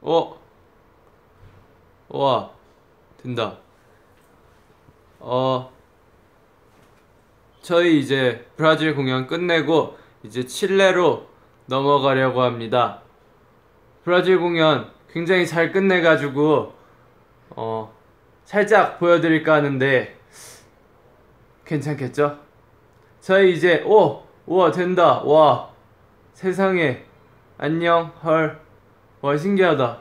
어? 와, 된다. 어, 저희 이제 브라질 공연 끝내고 이제 칠레로 넘어가려고 합니다. 브라질 공연 굉장히 잘 끝내가지고, 어, 살짝 보여드릴까 하는데, 괜찮겠죠? 저희 이제, 오! 우와, 된다. 와, 세상에. 안녕, 헐. 와, 신기하다.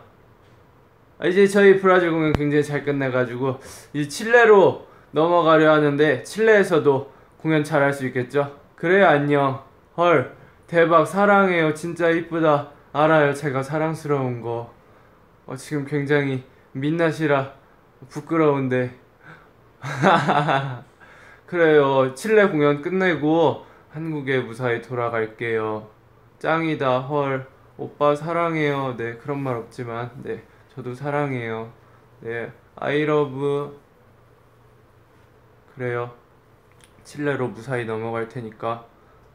아, 이제 저희 브라질 공연 굉장히 잘 끝내가지고 이제 칠레로 넘어가려 하는데 칠레에서도 공연 잘 할 수 있겠죠? 그래요 안녕. 헐 대박 사랑해요. 진짜 이쁘다. 알아요 제가 사랑스러운 거. 어, 지금 굉장히 민낯이라 부끄러운데. 그래요. 칠레 공연 끝내고 한국에 무사히 돌아갈게요. 짱이다 헐 오빠 사랑해요 네 그런 말 없지만 네 저도 사랑해요. 네, I love. 그래요. 칠레로 무사히 넘어갈 테니까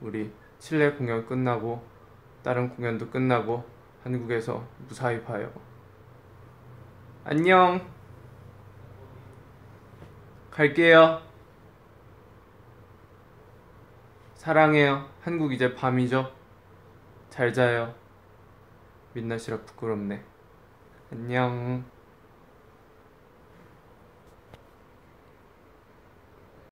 우리 칠레 공연 끝나고 다른 공연도 끝나고 한국에서 무사히 봐요. 안녕. 갈게요. 사랑해요. 한국 이제 밤이죠? 잘 자요. 민낯이라 부끄럽네. 안녕.